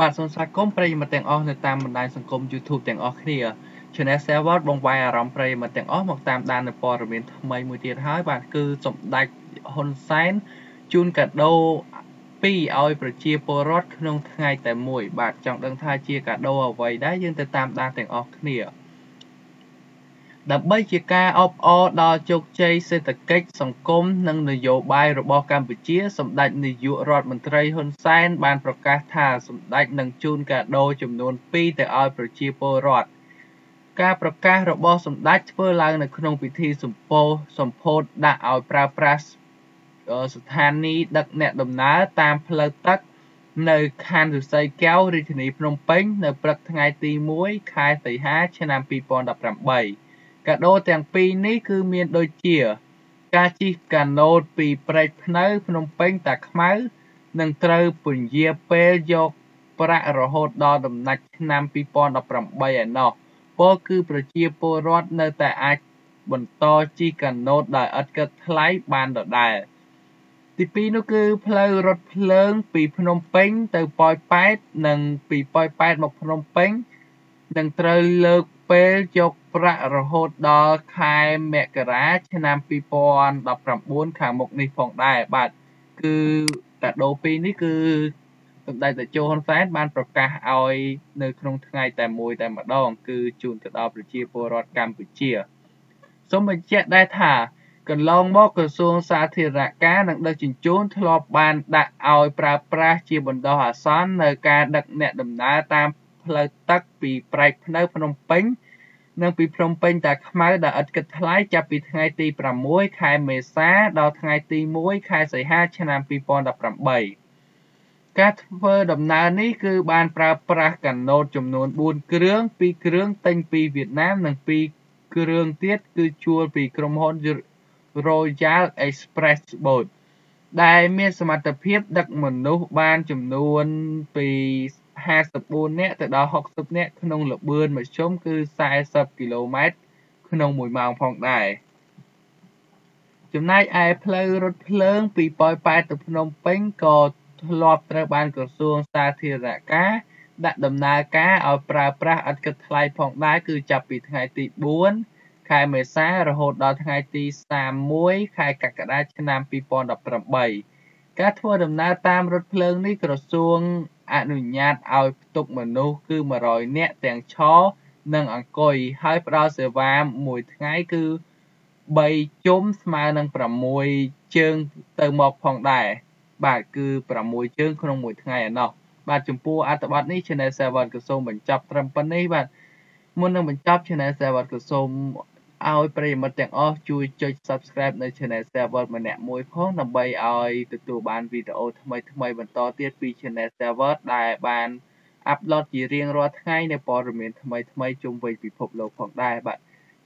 បាទសូមស្វាគមន៍ប្រិយមិត្តទាំងអស់នៅតាមបណ្ដាញសង្គម YouTube ទាំងអស់គ្នា Channel Server បងវាយអារម្មណ៍ប្រិយមិត្តទាំងអស់មកតាមដាននៅព័ត៌មានថ្មីមួយទៀតហើយបាទគឺសម្ដេចហ៊ុនសែនជូនកាដូ2ឲ្យប្រជាពលរដ្ឋក្នុងថ្ងៃតែមួយ បាទចង់ដឹងថាជាកាដូអ្វីដែរយើងទៅតាមដានទាំងអស់គ្នា ដើម្បីជាការអបអរដល់ជោគជ័យសេដ្ឋកិច្ចសង្គមនិងនយោបាយរបស់កម្ពុជា សម្ដេចនាយករដ្ឋមន្ត្រីហ៊ុនសែនបានប្រកាសថាសម្ដេចនឹងជូនកាដូចំនួន2ទៅឲ្យប្រជាពលរដ្ឋការប្រកាសរបស់សម្ដេចធ្វើឡើងនៅក្នុងពិធីសម្ពោធសម្ពោធដាក់ឲ្យប្រើប្រាស់ស្ថានីយ៍ដឹកអ្នកដំណើរតាមផ្លូវទឹកនៅខណ្ឌឫស្សីកែវរាជធានីភ្នំពេញ នៅព្រឹកថ្ងៃទី1ខែសីហា ឆ្នាំ2018 កាដូទាំងពីរនេះគឺមានដូចជា ការជិះកាណូតពីព្រែកភ្នៅភ្នំពេញតាខ្មៅនឹងត្រូវពន្យាពេលយកប្រាក់រហូតដល់ដំណាច់ឆ្នាំ2018ឯណោះ ពោលគឺប្រជាពលរដ្ឋនៅតែអាចបន្តជិះកាណូតដោយឥតគិតថ្លៃបានដដែលទី2នោះគឺផ្លូវរថភ្លើងពីភ្នំពេញទៅប៉ោយប៉ែតនិងពីប៉ោយប៉ែតមកភ្នំពេញនឹងត្រូវលើក ពេលយកប្រាក់រហូតដល់ខែមករា ឆ្នាំ 2019 ខាងមុខនេះផងដែរបាទ គឺកាដូពីរនេះគឺសម្ដេចតេជោហ៊ុនសែនបានប្រកាសឲ្យនៅក្នុងថ្ងៃតែមួយតែម្ដង គឺជូនទៅដល់ប្រជាពលរដ្ឋកម្ពុជាសូមបញ្ជាក់ដែរថា កន្លងមកក្រសួងសាធារណការនិងដឹកជញ្ជូនធ្លាប់បានដាក់ឲ្យប្រើប្រាស់ជាបណ្ដោះអាសន្ននៅការដឹកអ្នកដំណើរតាម ផ្លូវទឹកពីប្រែកភ្នៅភ្នំពេញ និងពីភ្នំពេញតាខ្មៅដែលឥតគិតថ្លៃចាប់ពីថ្ងៃទី6ខែមេសា ដល់ថ្ងៃទី1ខែសីហា ឆ្នាំ2018ការធ្វើដំណើរនេះគឺបានប្រើប្រាស់កាណូតចំនួន4គ្រឿង2គ្រឿងទិញពីវៀតណាមនិង2គ្រឿងទៀតគឺជួលពីក្រុមហ៊ុន Royal Express Boat ដែលមានសមត្ថភាពដឹកមនុស្សបានចំនួនពី 54នាក់ទៅដល់60នាក់ក្នុងល្បឿនមធ្យមគឺ40គីឡូម៉ែត្រក្នុង1ម៉ោងផងដែរចំណែកឯផ្លូវរថភ្លើងពីប៉ោយប៉ែតទៅភ្នំពេញក៏ធ្លាប់ត្រូវបានក្រសួងសាធារណការដាក់ដំណើរការឲ្យប្រើប្រាស់ឥតគិតថ្លៃផងដែរគឺចាប់ពីថ្ងៃទី4ខែមេសារហូតដល់ថ្ងៃទី31ខែកក្កដាឆ្នាំ2018 ការធ្វើដំណើរតាមរថភ្លើងនេះក្រសួងអនុញ្ញាតឲ្យផ្ទុកមនុស្សគឺ 100 នាក់ទាំងឈរ និងអង្គុយ ហើយផ្ដល់សេវាមួយថ្ងៃគឺ 3 ជុំស្មើនឹង 6 ជើងទៅមកផងដែរបាទគឺ 6 ជើងក្នុងមួយថ្ងៃឯណោះបាទចំពោះអត្ថបទនេះ Channel 7ក៏សូមបញ្ចប់ត្រឹមប៉ុណ្នេះបាទមុននឹងបញ្ចប់ Channel 7ក៏សូម ឲ្យប្រិយមិត្តទាំងអស់ជួយចុច Subscribe នៅ Channel Server ម្នាក់មួយផងដើម្បីឲ្យទទួលបានវីដេអូថ្មីៗបន្តទៀតពី Channel Server ដែលបានអាប់ឡូតជារៀងរាល់ថ្ងៃនៅព័ត៌មានថ្មីៗជុំវិញពិភពលោកផងដែរបាទ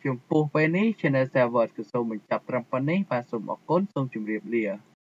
ចំពោះពេលនេះ Channel Server ក៏សូមបញ្ចប់ត្រឹមប៉ុណ្នេះបាទសូមអរគុណសូមជម្រាបលា